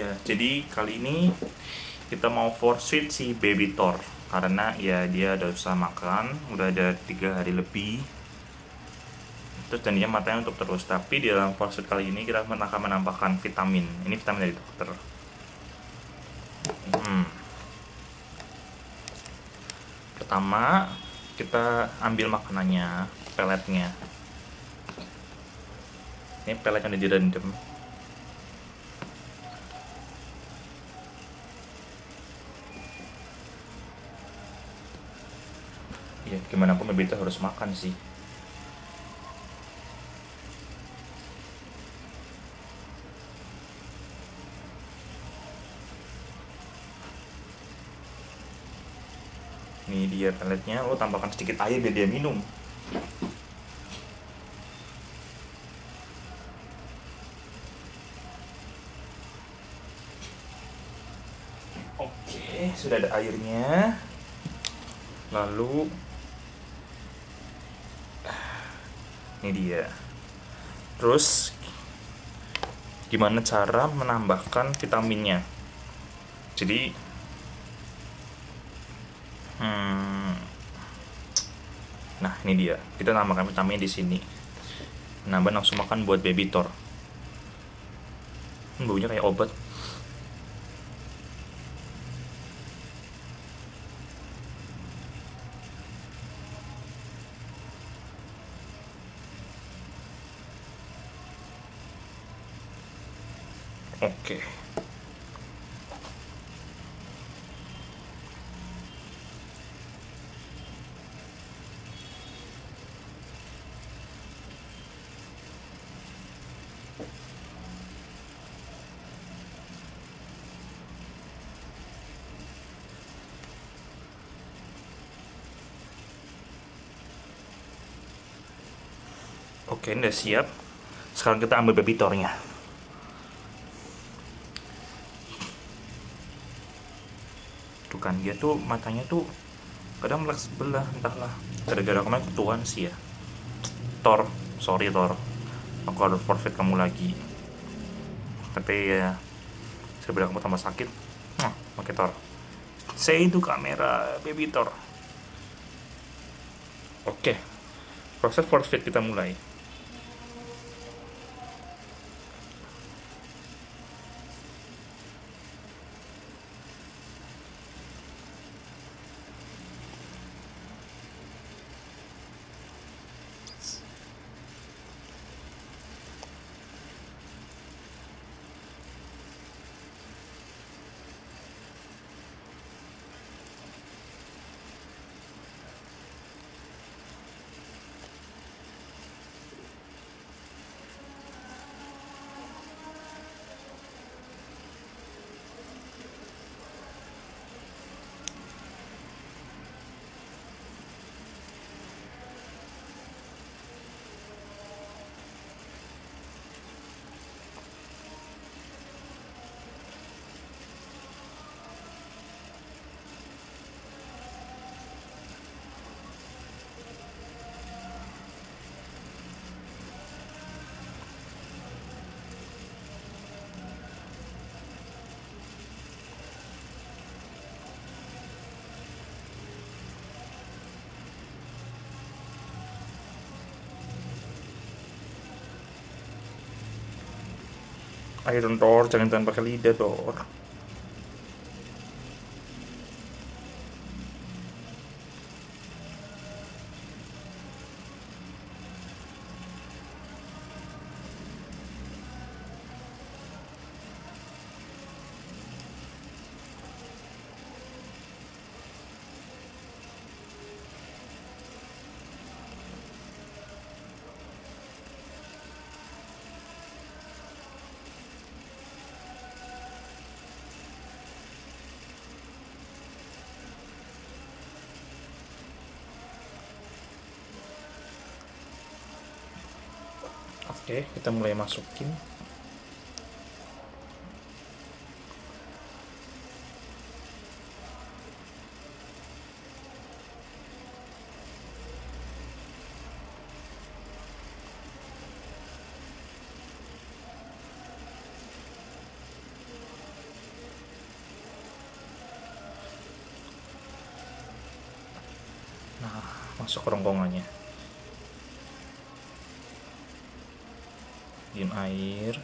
ya jadi kali ini kita mau force feed si baby Thor. Karena ya dia udah usah makan udah ada tiga hari lebih. Terus dan dia matanya untuk terus. Tapi di dalam force feed kali ini kita akan menambahkan vitamin. Ini vitamin dari dokter. Hmm. pertama kita ambil makanannya peletnya. Ini pelet yang udah direndam ya gimana pun baby harus makan sih. Ini dia peletnya lo tambahkan sedikit air biar dia minum. Oke sudah ada airnya. Lalu ini dia. Terus gimana cara menambahkan vitaminnya? Jadi hmm, nah ini dia. Kita nambahkan vitamin di sini. Nambah nafsu makan buat baby Thor. Hmm, baunya kayak obat Oke. Oke, ini udah siap. Sekarang kita ambil baby tornya. Kan dia tuh matanya tuh kadang melek sebelah entahlah. Gara-gara kemarin ketuan sih ya. Thor sorry Thor. Aku harus forfeit kamu lagi. Tapi ya sebelah kamu tambah sakit. Nah, pakai Thor. Saya itu kamera baby Thor. Oke. Proses forfeit kita mulai Ayo dong Thor, jangan tanpa pakai lidah Thor. Oke, kita mulai masukin. Nah, masuk rongkongannya. Din air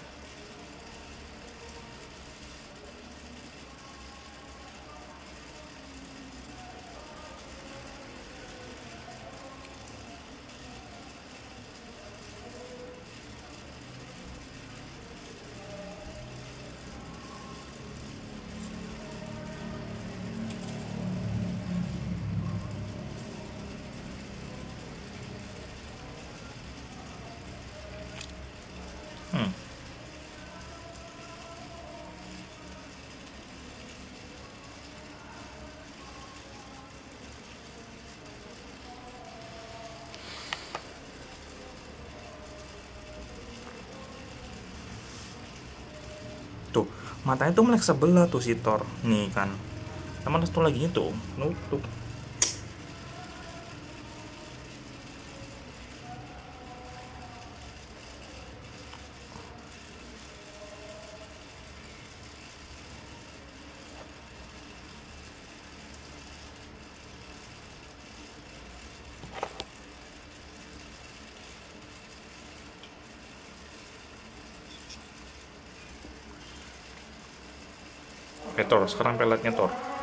matanya tuh melek sebelah tuh si Thor. Nih kan. Teman satu lagi tuh nutup. Oke Thor, sekarang peletnya Thor.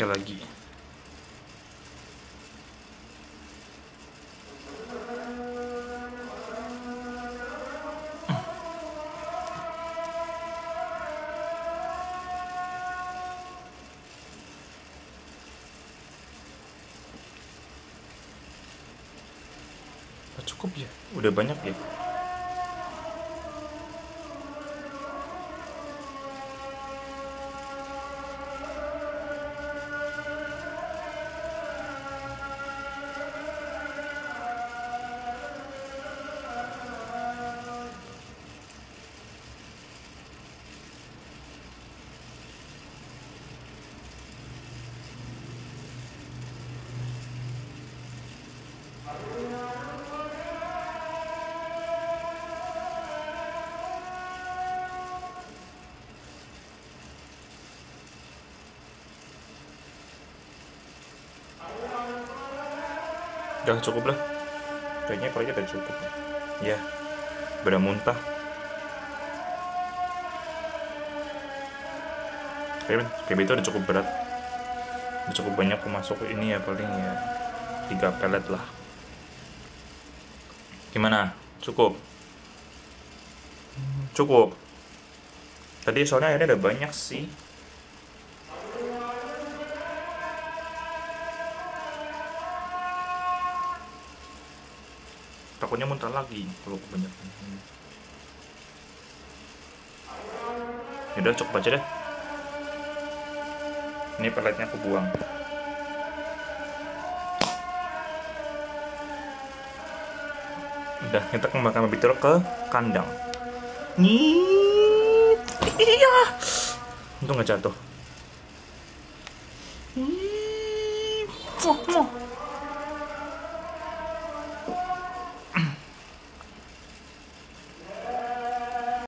Sekali lagi. Cukup ya? Udah banyak ya? Udah cukup lah. Kayaknya kalau udah cukup. Ya, udah muntah. Kayaknya KB itu udah cukup berat. Udah cukup banyak masuk ini ya paling ya tiga pelet lah. Gimana? Cukup? Cukup. Tadi soalnya akhirnya ada banyak sih. Takutnya muntah lagi kalau kebanyakan. Yaudah cukup aja deh. Ini peletnya aku buang. Udah kita kembangkan ke kandang. Nih iya. Untung nggak jatuh